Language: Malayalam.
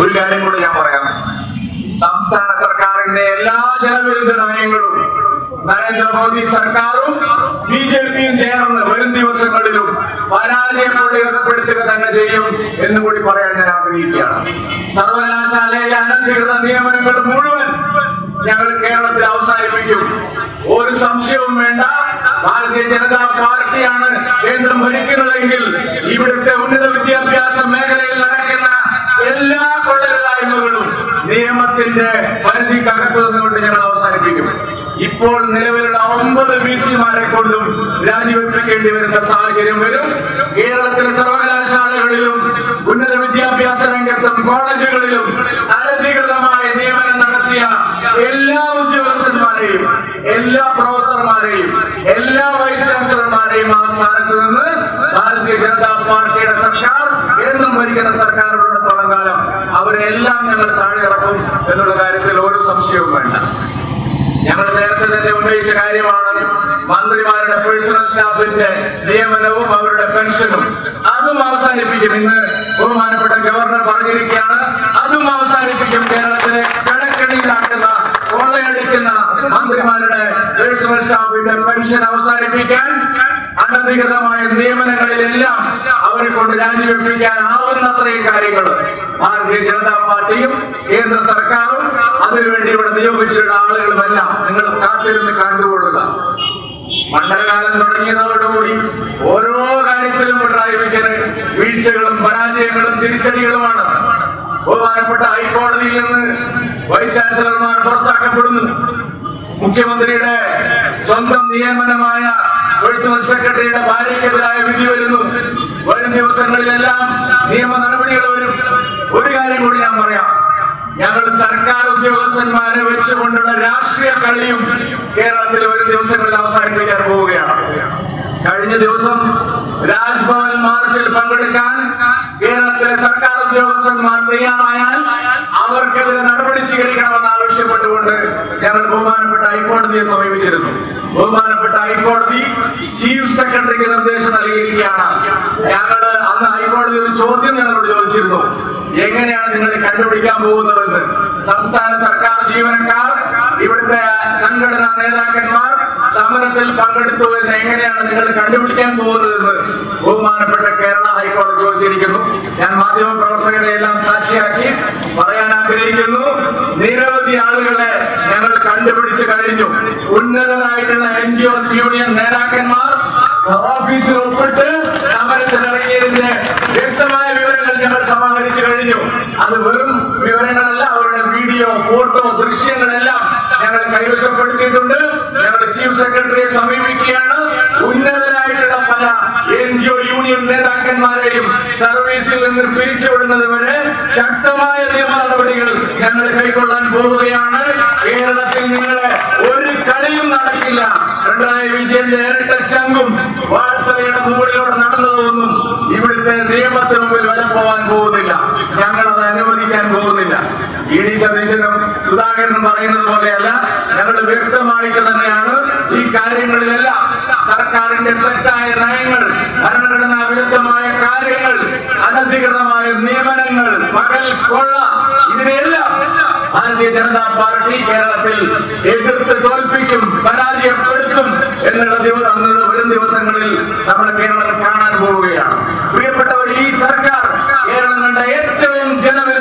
ഒരു കാര്യം കൂടെ ഞാൻ പറയാം. സംസ്ഥാന സർക്കാരിന്റെ എല്ലാ ജനവിരുദ്ധ നയങ്ങളും നരേന്ദ്രമോദി സർക്കാരും ബി ജെ പിയും ചേർന്ന് വരും ദിവസങ്ങളിലും പരാജയപ്പെടുത്തുക തന്നെ ചെയ്യും എന്ന് കൂടി പറയാൻ ഞാൻ ആഗ്രഹിക്കുകയാണ്. സർവകലാശാലയിലെ അനധികൃത നിയമനങ്ങൾ മുഴുവൻ ഞങ്ങൾ കേരളത്തിൽ അവസാനിപ്പിക്കും. ഒരു സംശയവും വേണ്ട. ഭാരതീയ ജനതാ പാർട്ടിയാണ് കേന്ദ്രം ഭരിക്കുന്നതെങ്കിൽ ഇവിടുത്തെ ഉന്നത വിദ്യാഭ്യാസ മേഖലയിൽ നിയമത്തിന്റെ പരിധി കടക്കുന്നതുകൊണ്ട് ഞങ്ങൾ അവസാനിപ്പിക്കും. ഇപ്പോൾ നിലവിലുള്ള ഒമ്പത് ബി സിമാരെ കൊണ്ടും രാജിവെപ്പിക്കേണ്ടി വരുന്ന സാഹചര്യം വരും. കേരളത്തിലെ സർവകലാശാലകളിലും ഉന്നത വിദ്യാഭ്യാസ രംഗത്തും കോളേജുകളിലും അനധികൃതമായ നിയമനം നടത്തിയ എല്ലാ ഉദ്യോഗസ്ഥന്മാരെയും എല്ലാ പ്രൊഫസർമാരെയും എല്ലാ വൈസ് ചാൻസലർമാരെയും ആ സ്ഥാനത്ത് നിന്ന് ഭാരതീയ ജനതാ പാർട്ടിയുടെ സർക്കാർ കേന്ദ്രം ഭരിക്കുന്ന സർക്കാരുള്ളിടത്തോളം കാലം അവരെല്ലാം ഞങ്ങൾ താഴെ ഇറക്കും എന്നുള്ള കാര്യത്തിൽ ഒരു സംശയവും വേണ്ട. ഞങ്ങൾ നേരത്തെ തന്നെ ഉന്നയിച്ച കാര്യമാണ് മന്ത്രിമാരുടെ പേഴ്സണൽ സ്റ്റാഫിന്റെ നിയമനവും അവരുടെ പെൻഷനും. അതും അവസാനിപ്പിക്കും. ഇന്ന് ബഹുമാനപ്പെട്ട ഗവർണർ പറഞ്ഞിരിക്കുകയാണ് അതും അവസാനിപ്പിക്കും കേരളത്തിലെ കടക്കണിയിലാക്കുന്ന കൊള്ളയടിക്കുന്ന മന്ത്രിമാരുടെ പേഴ്സണൽ സ്റ്റാഫിന്റെ പെൻഷൻ അവസാനിപ്പിക്കാൻ അനധികൃതമായ നിയമനങ്ങളിലെല്ലാം അവരെ കൊണ്ട് രാജിവെപ്പിക്കാൻ കാര്യങ്ങൾ ഭാരതീയ ജനതാ പാർട്ടിയും കേന്ദ്ര സർക്കാരും അതിനുവേണ്ടി ഇവിടെ നിയോഗിച്ചിട്ടുള്ള ആളുകളുമെല്ലാം നിങ്ങൾ കാത്തിരുന്ന് കണ്ടുകൊള്ളുക. മണ്ഡലകാലം തുടങ്ങിയതോടുകൂടി ഓരോ കാര്യത്തിലും പിണറായി വിജയന് വീഴ്ചകളും പരാജയങ്ങളും തിരിച്ചടികളുമാണ്. ബഹുമാനപ്പെട്ട ഹൈക്കോടതിയിൽ നിന്ന് വൈസ് ചാൻസലർമാർ പുറത്താക്കപ്പെടുന്നു. മുഖ്യമന്ത്രിയുടെ സ്വന്തം നിയമനമായ പേഴ്സണൽ സെക്രട്ടറിയുടെ ഭാര്യയ്ക്കെതിരായ വിധി വരുന്നു. വരും ദിവസങ്ങളിലെല്ലാം നിയമ നടപടികൾ വരും. ഒരു കാര്യം കൂടി ഞാൻ പറയാം. ഞങ്ങൾ സർക്കാർ ഉദ്യോഗസ്ഥന്മാരെ വെച്ചുകൊണ്ടുള്ള രാഷ്ട്രീയ കളിയും കേരളത്തിൽ ഒരു ദിവസങ്ങളിൽ അവസാനിപ്പിക്കാൻ പോവുകയാണ്. കഴിഞ്ഞ ദിവസം രാജ്ഭവൻ മാർച്ചിൽ പങ്കെടുക്കാൻ കേരളത്തിലെ സർക്കാർ ഉദ്യോഗസ്ഥന്മാർ തയ്യാറായാൽ അവർക്കെതിരെ നടപടി സ്വീകരിക്കണമെന്ന് ആവശ്യപ്പെട്ടുകൊണ്ട് ഞങ്ങൾ ബഹുമാനപ്പെട്ട ഹൈക്കോടതിയെ സമീപിച്ചിരുന്നു. ബഹുമാനപ്പെട്ട ഹൈക്കോടതി ചീഫ് സെക്രട്ടറിക്ക് നിർദ്ദേശം നൽകിയിരിക്കുകയാണ്. ഞങ്ങൾ അന്ന് ഹൈക്കോടതി ഒരു ചോദ്യം ഞങ്ങളോട് ചോദിച്ചിരുന്നു. എങ്ങനെയാണ് നിങ്ങൾ കണ്ടുപിടിക്കാൻ പോകുന്നതെന്ന്? സംസ്ഥാന സർക്കാർ ജീവനക്കാർ ഇവിടുത്തെ സംഘടനാ നേതാക്കന്മാർ സമരത്തിൽ പങ്കെടുത്തു എന്ന് എങ്ങനെയാണ് നിങ്ങൾ കണ്ടുപിടിക്കാൻ പോകുന്നതെന്ന് ബഹുമാനപ്പെട്ട കേരള ഹൈക്കോടതി ചോദിച്ചിരിക്കുന്നു. ഞാൻ മാധ്യമ പ്രവർത്തകരെ എല്ലാം സാക്ഷിയാക്കി പറയാൻ ആഗ്രഹിക്കുന്നു. നിരവധി ആളുകളെ കണ്ടുപിടിച്ചു കഴിഞ്ഞു. ഉന്നതരായിട്ടുള്ള എൻ ജി ഒ യൂണിയൻ നേതാക്കന്മാർ ഓഫീസിൽ ഒപ്പിട്ട് സമരത്തിലിറങ്ങിയതിന്റെ വ്യക്തമായ വിവരങ്ങൾ ഞങ്ങൾ സമാഹരിച്ചു കഴിഞ്ഞു. അത് വെറും വിവരങ്ങളല്ല അവരുടെ വീഡിയോ ഫോട്ടോ ദൃശ്യങ്ങളെല്ലാം ഞങ്ങൾ കൈവശപ്പെടുത്തിയിട്ടുണ്ട്. ഞങ്ങൾ ചീഫ് സെക്രട്ടറിയെ സമീപിക്കുകയാണ്. ഉന്നതരായിട്ടുള്ള പല എൻ ജി ഒ യൂണിയൻ നേതാക്കന്മാരെയും സർവീസിൽ നിന്ന് പിരിച്ചുവിടുന്നത് വരെ ശക്തമായ നടപടികൾ ഞങ്ങൾ കൈക്കൊള്ളാൻ പോവുകയാണ് കേരളത്തിൽ നിങ്ങളെ ഒരു കളിയും നടക്കില്ല. പിണറായി വിജയൻ ഇരട്ട ചങ്കും വാർത്തയുടെ മുകളിലൂടെ നടന്നതൊന്നും ഇവിടുത്തെ നിയമത്തിന് മുമ്പിൽ വരപ്പോവാൻ പോവാൻ പോകുന്നില്ല. ഞങ്ങൾ അത് അനുവദിക്കാൻ പോകുന്നില്ല. ഇ ഡി സതീശനും സുധാകരനും പറയുന്നത് പോലെയല്ല ഞങ്ങൾ വ്യക്തമായിട്ട് തന്നെയാണ് ഈ കാര്യങ്ങളിലെല്ലാം സർക്കാരിന്റെ തെറ്റായ ഭാരതീയ ജനതാ പാർട്ടി കേരളത്തിൽ എതിർത്ത് തോൽപ്പിക്കും പരാജയപ്പെടുത്തും എന്നുള്ള ദിവസം വരും ദിവസങ്ങളിൽ നമ്മൾ കേരളത്തിൽ കാണാൻ പോവുകയാണ്. പ്രിയപ്പെട്ടവർ ഈ സർക്കാർ കേരളം കണ്ട ഏറ്റവും ജനവിരുദ്ധമായ